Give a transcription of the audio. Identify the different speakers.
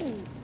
Speaker 1: Ooh.